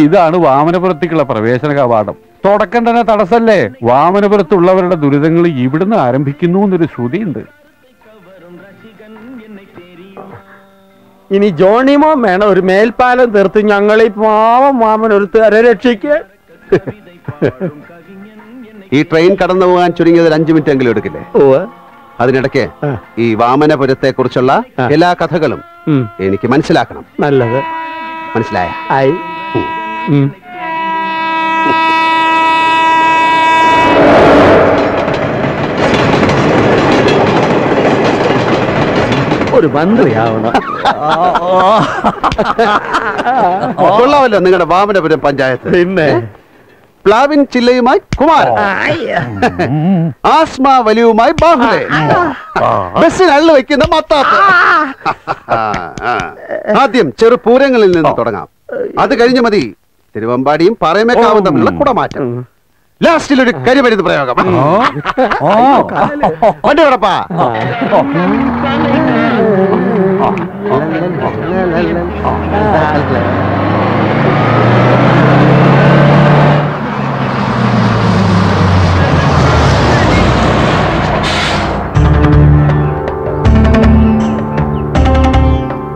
ഇതാണ് വാമനപുരത്തേക്കുള്ള പ്രവേശന കവാടം തുടക്കം തന്നെ തടസ്സല്ലേ? വാമനപുരത്തുള്ളവരുടെ ദുരിതങ്ങൾ ഇവിടുന്ന് ആരംഭിക്കുന്നു എന്നൊരു ശ്രുതിയുണ്ട്. ഇനി ജോണിമോ വേണം ഒരു മേൽപ്പാലം തീർത്ത് ഞങ്ങളീ പാവം ഒരുത്തുകാരെ രക്ഷിക്കാൻ. ഈ ട്രെയിൻ കടന്നു പോകാൻ ചുരുങ്ങിയത് ഒരു അഞ്ചു മിനിറ്റ് എങ്കിലും എടുക്കില്ലേ അതിനിടയ്ക്ക്. ഈ വാമനപുരത്തെ കുറിച്ചുള്ള എല്ലാ കഥകളും എനിക്ക് മനസ്സിലാക്കണം. നല്ലത്. മനസ്സിലായ? ആയി. ഒരു മന്ത്രിയാവണം. കൊള്ളാമല്ലോ നിങ്ങളുടെ വാമനപുരം പഞ്ചായത്ത്. പിന്നെ? പ്ലാവിൻ ചില്ലയുമായി കുമാരൻ. ആസ്മ വലിയുമായി ബാഹുലേ. ബസ്സിന് അള്ളു വയ്ക്കുന്ന മത്താത്ത. ആദ്യം ചെറുപൂരങ്ങളിൽ നിന്ന് തുടങ്ങാം. അത് കഴിഞ്ഞ മതി. തിരുവമ്പാടിയും പറയമേക്കാവും തമ്മിലുള്ള കുടമാറ്റം. ലാസ്റ്റിൽ ഒരു കരിമരുന്ന് പ്രയോഗം. വണ്ടി കിടപ്പാ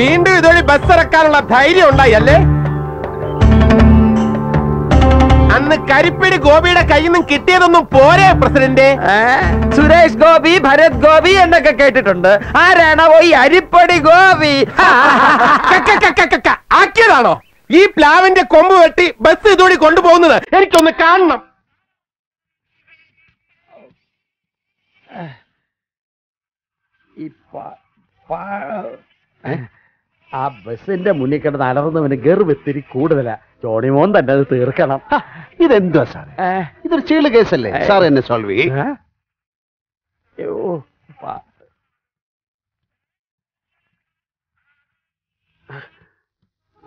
വീണ്ടും ഇതുവഴി ബസ് ഇറക്കാനുള്ള ധൈര്യം ഉണ്ടായി അല്ലേ? അന്ന് കരിപ്പിടി ഗോപിയുടെ കയ്യിൽ നിന്നും കിട്ടിയതൊന്നും പോരെ പ്രസിഡന്റ്? സുരേഷ് ഗോപി ഭരത് ഗോപി എന്നൊക്കെ കേട്ടിട്ടുണ്ട്. ആരാണോ ഈ അരിപ്പടി ഗോപി? കക്ക, കക്ക, കക്ക. ആക്കിയതാണോ? ഈ പ്ലാവിന്റെ കൊമ്പ് വെട്ടി ബസ് ഇതുവഴി കൊണ്ടുപോകുന്നത് എനിക്കൊന്ന് കാണണം? ആ ബസിന്റെ മുന്നിൽ കിടന്ന് അലർന്നവന് ഗർവത്തിരി കൂടുതലാ. ജോണിമോൻ തന്നെ അത് തീർക്കണം. ഇതെന്തുവാ സാർ? ഇതൊരു ചീൾ കേസല്ലേ? സാർ എന്നെ സോൾവ് ചെയ്യും?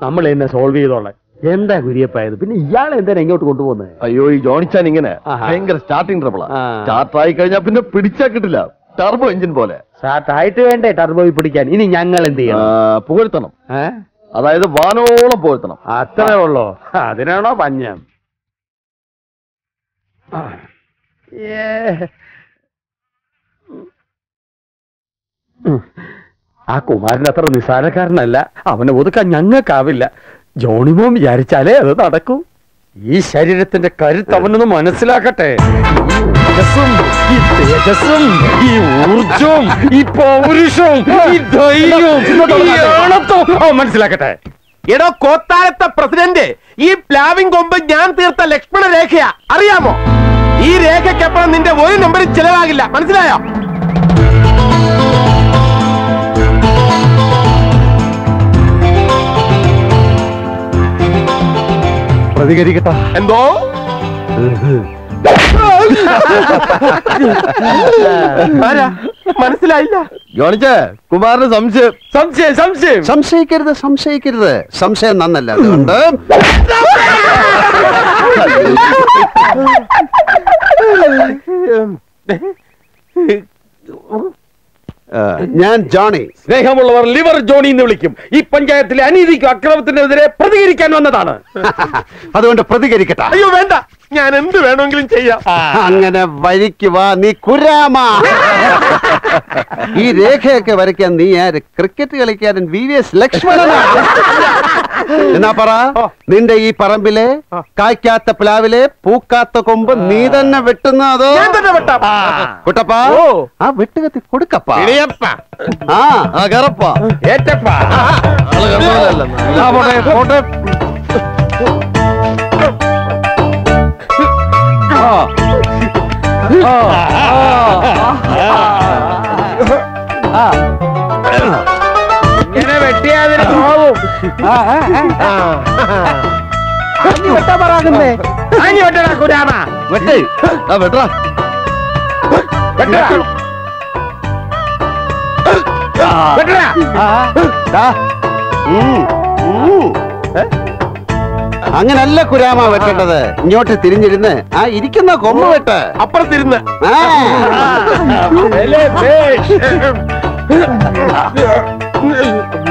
നമ്മൾ എന്നെ സോൾവ് ചെയ്തോളെ. എന്താ കുരിയപ്പായത്? പിന്നെ ഇയാൾ എന്തായാലും എങ്ങോട്ട് കൊണ്ടുപോകുന്നത് അയ്യോ ഈ ജോണിച്ചാൻ ഇങ്ങനെ ഭയങ്കര സ്റ്റാർട്ടിംഗ് ട്രബിളാ. സ്റ്റാർട്ട് ആയി കഴിഞ്ഞാൽ പിന്നെ പിടിച്ചാ കിട്ടില്ല. ടർബോ എഞ്ചിൻ പോലെ. സ്റ്റാർട്ട് ആയിട്ട് വേണ്ടേ ടർബോയി പിടിക്കാൻ? ഇനി ഞങ്ങൾ എന്ത് ചെയ്യണം? പുകഴ്ത്തണം. അതായത് വാനോളം പുകഴ്ത്തണം. അത്രേ ഉള്ളോ? അതിനാണോ പഞ്ഞം? ആ. കുമാരൻ അത്ര നിസ്സാരക്കാരനല്ല. അവനെ ഒതുക്കാൻ ഞങ്ങൾക്കാവില്ല. ജോണിമോൻ വിചാരിച്ചാലേ അത് നടക്കൂ. ഈ ശരീരത്തിന്റെ കരുത്ത് അവനൊന്ന് മനസ്സിലാക്കട്ടെ. ഈ ഈ ഈ ഈ മനസ്സിലാക്കട്ടെ. എടോ കോത്താലത്തെ പ്രസിഡന്റ് ഈ പ്ലാവിംഗ് കൊമ്പ് ഞാൻ തീർത്ത ലക്ഷ്മണ രേഖയാ അറിയാമോ? ഈ രേഖയ്ക്കപ്പുറം നിന്റെ ഒരു നമ്പറും ചിലവാകില്ല. മനസ്സിലായോ? പ്രതികരിക്കട്ട. എന്തോ? മനസ്സിലായില്ല. ജോണിച്ചേ കുമാറിന് സംശയം. സംശയം സംശയം. സംശയിക്കരുത് സംശയിക്കരുത്. സംശയം നന്നല്ല. അതുകൊണ്ട് ഞാൻ ജോണി. സ്നേഹമുള്ളവർ ലിവർ ജോണി എന്ന് വിളിക്കും. ഈ പഞ്ചായത്തിലെ അനീതിക്കും അക്രമത്തിനെതിരെ പ്രതികരിക്കാൻ വന്നതാണ്. അതുകൊണ്ട് പ്രതികരിക്കട്ടെ. അയ്യോ വേണ്ട. ഞാൻ എന്ത് വേണമെങ്കിലും ചെയ്യാം. അങ്ങനെ വഴിക്ക് വാ നീ കുരാമാ. ഈ രേഖയൊക്കെ വരയ്ക്കാൻ നീ ആര്? ക്രിക്കറ്റ് കളിക്കാരൻ വി വി എസ് ലക്ഷ്മണനാ എന്നാ പറ? നിന്റെ ഈ പറമ്പിലെ കായ്ക്കാത്ത പ്ലാവിലെ പൂക്കാത്ത കൊമ്പ് നീ തന്നെ വെട്ടുന്ന അതോ? കുട്ടപ്പാ. ആ വെട്ടുകത്തി കൊടുക്കപ്പാ. ആ. ആ കറപ്പാ. ഏറ്റപ്പ. ആ. ആ. ആ, ആ. ആ. ആ. ഇങ്ങനെ വെട്ടിയാതിന് പോവും ആഞ്ഞു വെട്ടടാ കുരാമ വെട്ട് ആ വെട്ടാ വെട്ടടാ വെട്ടടാ ദാ. ഉം, ഉം. ഏ? അങ്ങനല്ല കുരാമ വെട്ടേണ്ടത് ഇങ്ങോട്ട് തിരിഞ്ഞിരുന്ന് ആ ഇരിക്കുന്ന കൊമ്പ് വെട്ട് അപ്പുറത്തിരുന്ന് ആ.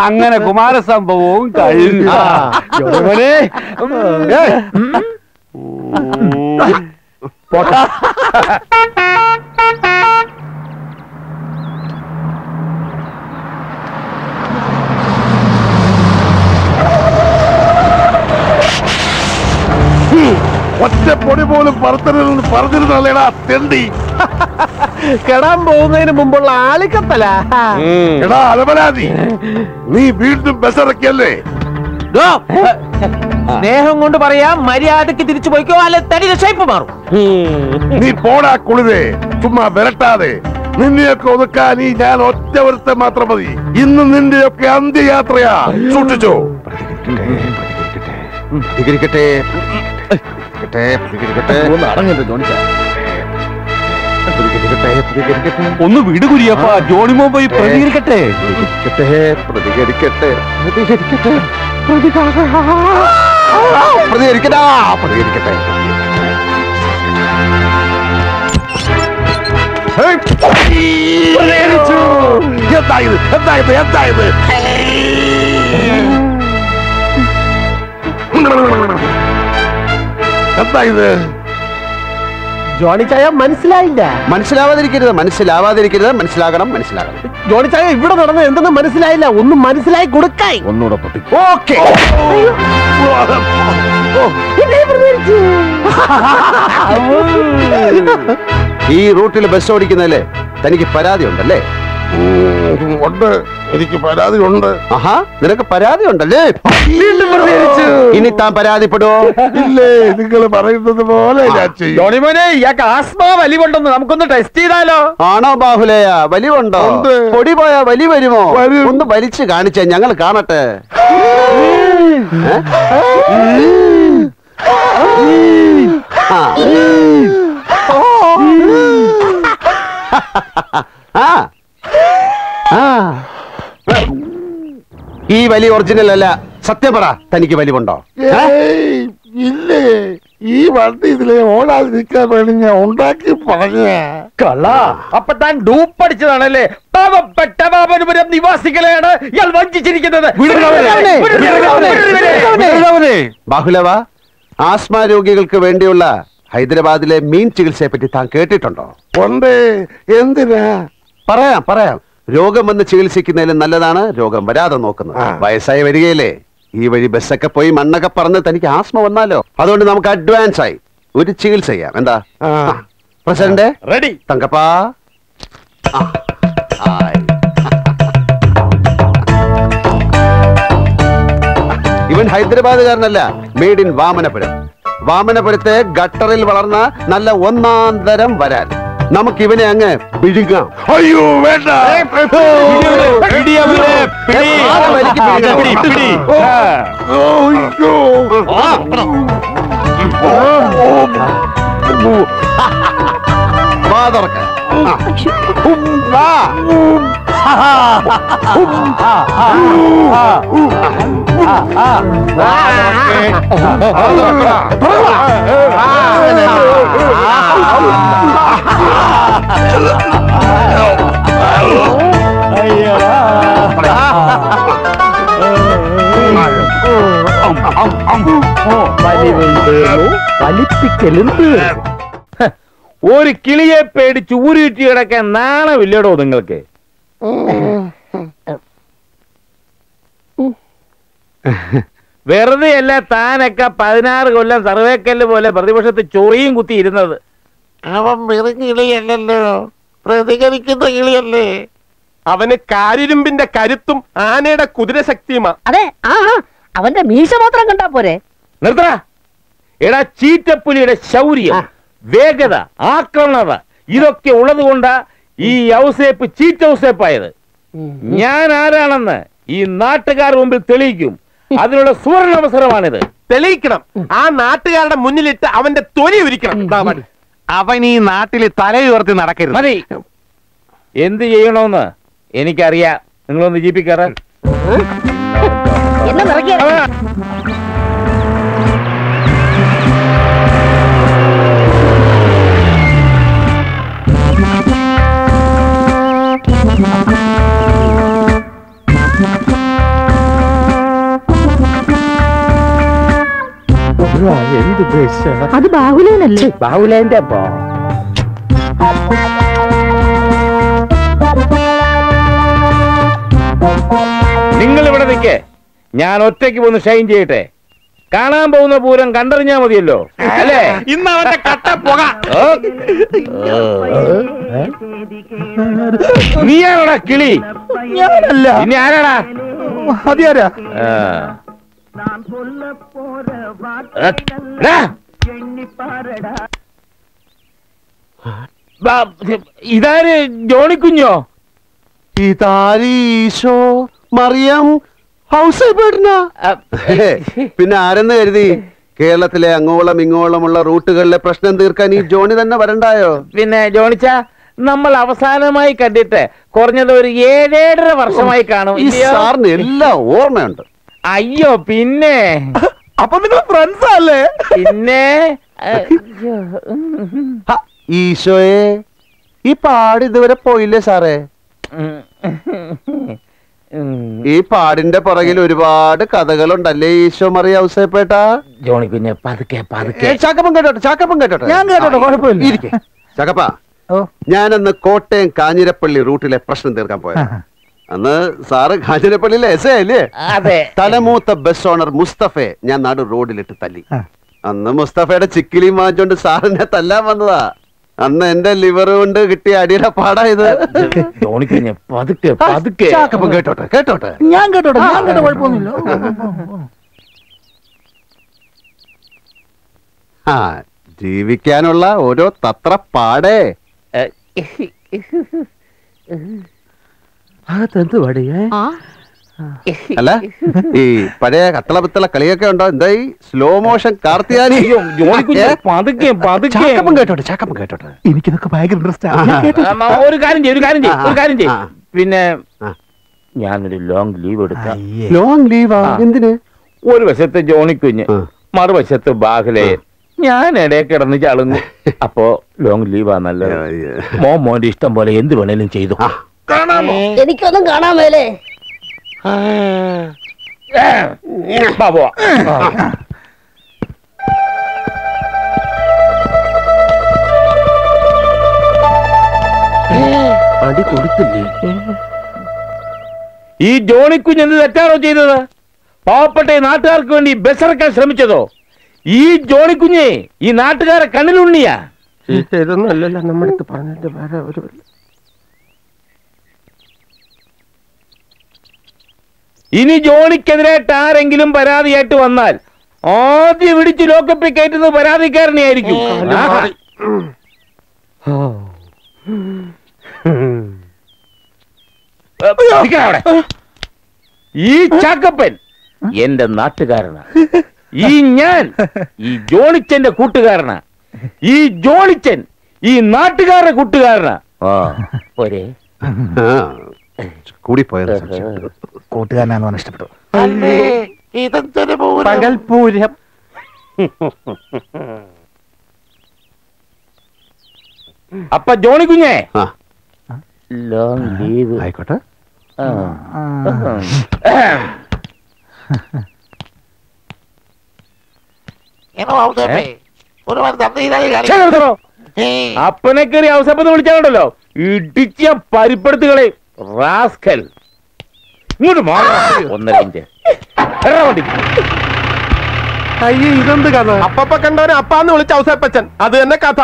അങ്ങനെ കുമാരസംഭവവും കഴിഞ്ഞു. പോട്ടെ. ഒറ്റ പൊടി പോലും പറത്തരുതെന്ന് പറഞ്ഞിരുന്നല്ലേടാ തെണ്ടി. കെടാൻ പോകുന്നതിന് മുമ്പുള്ള ആളിക്കത്തല. എടാ അലമലാതി നീ വീണ്ടും ബസ്സിറക്കിയല്ലേ? സ്നേഹം കൊണ്ട് പറയാ മര്യാദയ്ക്ക് തിരിച്ചു പോയിക്കോ അല്ലെ തടി ഷേപ്പ് മാറും. നീ പോടാ കുളിരേ ചുമ്മാ വിരട്ടാതെ. നിന്നെയൊക്കെ ഒതുക്കാൻ ഈ ഞാൻ ഒറ്റ ഒരുത്തെ മാത്രം മതി. ഇന്ന് നിന്റെയൊക്കെ അന്ത്യയാത്രയാ. സൂക്ഷിച്ചോ. പ്രതികരിക്കട്ടെ പ്രതികരിക്കട്ടെ പ്രതികരിക്കട്ടെ. ഒന്ന് അടങ്ങരുത് ജോണിച്ചാ. ഒന്ന് വിട് കുര്യപ്പ. ജോണിമോ പോയി പ്രതികരിക്കട്ടെ? പ്രതികരിക്കട്ടെ പ്രതികരിക്കട്ടെ. പ്രതികരിക്കട്ടെ. പ്രതികരിക്കടാ പ്രതികരിക്കട്ടെ. പ്രതികരിച്ചു. എന്തായത് എന്തായത് എന്തായത് എന്തായത് ജോണി ചായ മനസ്സിലായില്ല. മനസ്സിലാവാതിരിക്കരുത് മനസ്സിലാവാതിരിക്കരുത് മനസ്സിലാകണം മനസ്സിലാകണം. ജോണി ചായ ഇവിടെ നടന്നത് എന്തെന്ന് മനസ്സിലായില്ല ഒന്നും മനസ്സിലായി കൊടുക്കായി. ഒന്നുകൂടെ പൊട്ടി. ഓക്കെ. ഈ റൂട്ടിൽ ബസ് ഓടിക്കുന്നതിൽ തനിക്ക് പരാതി ഉണ്ടല്ലേ ഉണ്ട്. എനിക്ക് പരാതി ഉണ്ട് ആഹാ നിനക്ക് പരാതി ഉണ്ടല്ലേ ഇനി താൻ പരാതിപ്പെടുവോ? ഇല്ലേ നിങ്ങൾ പറയുന്നത് പോലെ ഞാൻ ചെയ്യും. ജോണിമോനെ ഇയാൾക്ക് ആസ്മ വലിവുണ്ടെന്ന് നമുക്കൊന്ന് ടെസ്റ്റ് ചെയ്താലോ? ആണോ ബാഹുലയ? വലിവുണ്ടോ? ഉണ്ട്. പൊടി പോയാ വലി വരുമോ? വരും. ഒന്ന് വലിച്ചു കാണിച്ചേ ഞങ്ങൾ കാണട്ടെ. ഏ? ആ. ആ. ആ. ഈ വലി ഒറിജിനൽ അല്ല. സത്യം പറ തനിക്ക് വലിവുണ്ടോ? ഏയ്, ഇല്ലേ. ഈ വണ്ടി ഇതിലെ ഓടാതെ നിൽക്കാൻ വേണ്ടി ഞാൻ ഉണ്ടാക്കി പറഞ്ഞ. കള്ള. അപ്പൊ താൻ ഡൂപ്പടിച്ചതാണല്ലേ പാവപ്പെട്ട പാപനുപുരം നിവാസികളെയാണ് ഇയാൾ വഞ്ചിച്ചിരിക്കുന്നത്. വിടുന്നവനെ, വിടുന്നവനെ, വിടുന്നവനെ. വിടുന്നവനെ. ബാഹുലവ ആസ്മ രോഗികൾക്ക് വേണ്ടിയുള്ള ഹൈദരാബാദിലെ മീൻ ചികിത്സയെ പറ്റി താൻ കേട്ടിട്ടുണ്ടോ? ഉണ്ട്. എന്തിനാ? പറയാം പറയാം. രോഗം വന്ന് ചികിത്സിക്കുന്നതിലും നല്ലതാണ് രോഗം വരാതെ നോക്കുന്നത്. വയസ്സായി വരികയില്ലേ? ഈ വഴി ബസ്സൊക്കെ പോയി മണ്ണൊക്കെ പറഞ്ഞ് തനിക്ക് ആസ്മ വന്നാലോ? അതുകൊണ്ട് നമുക്ക് അഡ്വാൻസ് ആയി ഒരു ചികിത്സ ചെയ്യാം. എന്താ. പ്രസിഡന്റ്? റെഡി തങ്കപ്പാ. ഇവൻ ഹൈദരാബാദുകാരനല്ല മെയ്ഡ് ഇൻ വാമനപുരം. വാമനപുരത്തെ ഗട്ടറിൽ വളർന്ന നല്ല ഒന്നാം തരം വരാൻ. നമുക്ക് ഇവനെ അങ്ങ് വിഴുങ്ങാം അയ്യോ വേണ്ട. പിടി. അവനെ, പിടി. ആരെ വലിക്ക് പിടിക്കണം? പിടി, പിടി. ആ. ഒരു കിളിയെ പേടിച്ച് ഊരിറ്റി കിടക്കാൻ നാണമില്ലടോ നിങ്ങൾക്ക്? വെറുതെയല്ല താനൊക്കെ പതിനാറ് കൊല്ലം സർവേക്കല്ല് പോലെ പ്രതിപക്ഷത്ത് ചൊറിയും കുത്തി ഇരുന്നത്. അവൻ വെറും കിളിയല്ലല്ലോ പ്രതികരിക്കുന്ന കിളിയല്ലേ അവന് കാരിരുമ്പിന്റെ കരുത്തും ആനയുടെ കുതിരശക്തിയുമാ അതെ ആ ആ, അവന്റെ മീശ മാത്രം കണ്ടാ പോരെ. നിർത്തടാ. എടാ ചീറ്റപ്പുലിയുടെ ശൗര്യം വേഗത ആക്രമണത ഇതൊക്കെ ഉള്ളത് കൊണ്ടാ ഈ ഔസേപ്പ് ചീറ്റ ഔസേപ്പായത്. ഞാൻ ആരാണെന്ന് ഈ നാട്ടുകാർ മുമ്പിൽ തെളിയിക്കും. അതിനുള്ള സുവർണ അവസരമാണിത്. തെളിയിക്കണം. ആ നാട്ടുകാരുടെ മുന്നിലിട്ട് അവന്റെ തൊലി ഉരിക്കണം. ദാ മതി. അവൻ ഈ നാട്ടിൽ തലയുയർത്തി നടക്കരുത്. മതി. എന്ത് ചെയ്യണമെന്ന് എനിക്കറിയാം. നിങ്ങളൊന്ന് ജീപ്പിക്കാറ എന്ത് അത് ബാഹുലേനല്ലേ ബാഹുലേന്റെ അപ്പോ നിങ്ങൾ ഇവിടെ നിൽക്കേ ഞാൻ ഒറ്റയ്ക്ക് പോന്ന് ഷൈൻ ചെയ്യട്ടെ കാണാൻ പോകുന്ന പൂരം കണ്ടറിഞ്ഞാ മതിയല്ലോ അല്ലേ ഇന്ന് അവന്റെ കട്ട പുക ഓ. നീയാണോടാ കിളി ഞാനല്ല ഇനി ആരാടാ മതിയാരാ ആ. എടാ. ബാ- ഇതാര് ജോണിക്കുഞ്ഞോ ഇതാരീശോ ഈശോ മറിയം ഹൗസ് പിന്നെ ആരെന്ന് കരുതി? കേരളത്തിലെ അങ്ങോളം ഇങ്ങോളമുള്ള റൂട്ടുകളിലെ പ്രശ്നം തീർക്കാൻ ഈ ജോണി തന്നെ വരണ്ടായോ? പിന്നെ ജോണിച്ച നമ്മൾ അവസാനമായി കണ്ടിട്ട് കുറഞ്ഞത് ഒരു ഏഴേഴര വർഷമായി കാണും. ഈ? സാറിന് എല്ലാം ഓർമ്മയുണ്ട്. അയ്യോ പിന്നെ. അപ്പൊ നിങ്ങൾ ഫ്രണ്ട്സ് അല്ലേ പിന്നെ ഈശോയെ ഈ പാട് ഇതുവരെ പോയില്ലേ സാറേ. ഈ പാടിന്റെ പുറകിൽ ഒരുപാട് കഥകളുണ്ടല്ലേ ഈശോ മറിയ ഔസേപ്പേട്ട? ജോണി പിന്നെ പതുക്കെ പതുക്കെ. ചാക്കപ്പം കേട്ടോട്ടെ ചാക്കപ്പം കേട്ടോട്ടെ. ഞാൻ കേട്ടോട്ടെ, കുഴപ്പമില്ല. ഇരിക്കെ. ചാക്കപ്പ. ഞാനന്ന് കോട്ടയം കാഞ്ഞിരപ്പള്ളി റൂട്ടിലെ പ്രശ്നം തീർക്കാൻ പോയത്. അന്ന് സാറ് കാഞ്ഞിരപ്പള്ളിയിലെ എസ് അല്ലേ അതെ തലമൂത്ത ബസ് ഓണർ മുസ്തഫെ ഞാൻ നാട് റോഡിലിട്ട് തല്ലി അന്ന് മുസ്തഫയുടെ ചിക്കിലി വാങ്ങിച്ചോണ്ട് സാറിനെ തല്ലാൻ വന്നതാ അന്ന് എന്റെ ലിവർ കൊണ്ട് കിട്ടിയ അടിയുടെ പാടാ ഇത് പതുക്കെ പതുക്കെ കേട്ടോട്ടെ കേട്ടോട്ടെ ഞാൻ കേട്ടോട്ടെ ഞാൻ കേട്ടോ കുഴപ്പമൊന്നുമില്ല ആ ജീവിക്കാനുള്ള ഓരോ തത്ര പാടേ പടിയേ അല്ല ഈ പഴയ കത്തള പിത്തള കളിയൊക്കെ ഉണ്ടോ? എന്തായി സ്ലോ മോഷൻ കാർത്തിയാനി? അയ്യോ ജോണി കുഞ്ഞ് പതുക്കെ പതുക്കെ. ചാക്കപ്പം കേട്ടോട്ടെ ചാക്കപ്പം കേട്ടോട്ടെ. എനിക്കിതൊക്കെ ഭയങ്കര ഇൻട്രസ്റ്റ് ആ, ഒരു കാര്യം ചെയ്യും ഒരു കാര്യം ചെയ്യും ഒരു കാര്യം ചെയ്യും. പിന്നെ. ഞാനൊരു ലോങ് ലീവ് എടുക്കാം. ലോങ് ലീവാ. എന്തിന്? ഒരു വശത്ത് ജോണിക്കുഞ്ഞ്. മറുവശത്ത് ബാഹ്ലയൻ ഞാൻ ഇടയിൽ കിടന്ന് ചളുന്നു. അപ്പോ ലോങ് ലീവാ നല്ലത്. മോൻ മോന്റെ ഇഷ്ടം പോലെ എന്ത് വേണേലും ചെയ്തു. ആ. എനിക്കൊന്നും കാണാൻ മേലേ. പോവാം. അടി കൊടുത്തില്ലേ? ഈ ജോണിക്കുഞ്ഞ് എന്ത് തെറ്റാണോ ചെയ്തത്? പാവപ്പെട്ട ഈ നാട്ടുകാർക്ക് വേണ്ടി ബസ്സിറക്കാൻ ശ്രമിച്ചതോ? ഈ ജോണിക്കുഞ്ഞെ ഈ നാട്ടുകാരെ കണ്ണിലുണ്ണിയാ? ഇതൊന്നും അല്ലല്ലോ നമ്മുടെ പറഞ്ഞിട്ട് വേറെ ഒരു ഇനി ജോണിക്കെതിരായിട്ട് ആരെങ്കിലും പരാതിയായിട്ട് വന്നാൽ ആദ്യം വിടിച്ച് ലോക്കപ്പിൽ കയറ്റുന്നത് പരാതിക്കാരനെ ആയിരിക്കും ആഹാ. ഈ ചാക്കപ്പൻ എന്റെ നാട്ടുകാരനാ. ഈ ഞാൻ ഈ ജോണിച്ചന്റെ കൂട്ടുകാരനാ. ഈ ജോണിച്ചൻ ഈ നാട്ടുകാരുടെ കൂട്ടുകാരനാ. ഒരേ. കൂടിപ്പോയത് കൂട്ടുകാരനാന്ന് പറഞ്ഞ ഇഷ്ടപ്പെട്ടു. അപ്പൊ ജോണി കുഞ്ഞേ? ലീവ് ആയിക്കോട്ടെ. അപ്പനെ കയറി അവസരപ്പെട്ട് വിളിച്ചാണല്ലോ ഇടിച്ച പരിപ്പെടുത്തുകളെ. റാസ്കൽ. ഇങ്ങോട്ട് മാറാ. ഒന്നര എടാ അയ്യേ ഇതെന്ത് കഥ? അപ്പപ്പ കണ്ടവനെ അപ്പാന്ന് വിളിച്ച ഔസേപ്പച്ചൻ. അത് തന്നെ കഥ.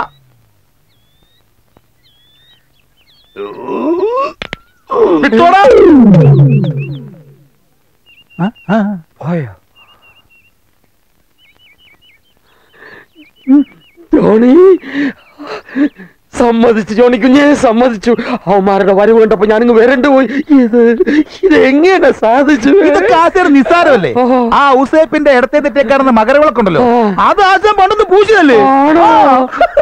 ജോണി സമ്മതിച്ചു ജോണി കുഞ്ഞെ സമ്മതിച്ചു. അവന്മാരുടെ വരവ് കണ്ടപ്പോ ഞാനിങ്ങ് വരണ്ടു പോയി. ഇത് ഇത് എങ്ങനെ സാധിച്ചു? നിസ്സാരമല്ലേ? ആ. ഉസേപ്പിന്റെ ഇടത്തെ തെറ്റേക്കാരുന്ന മകരവിളക്കുണ്ടല്ലോ ആ. അത് ആശാൻ പണ്ടൊന്ന് പൂശിയല്ലേ?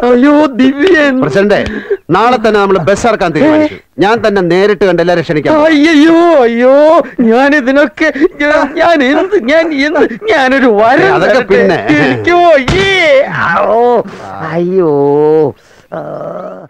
അയ്യോ ദിവ്യൻ. പ്രസിഡന്റ് നാളെ തന്നെ നമ്മൾ ബസ് ഇറക്കാൻ തീരുമാനിച്ചു. ഞാൻ തന്നെ നേരിട്ട് കണ്ട് എല്ലാവരും ക്ഷണിക്കാം. അയ്യോ അയ്യോ ഞാൻ ഇതിനൊക്കെ ഞാൻ- ഞാൻ എന്ത് ഞാൻ എന്ത് ഞാനൊരു വരം അതൊക്കെ പിന്നെ. അയ്യോ. uh,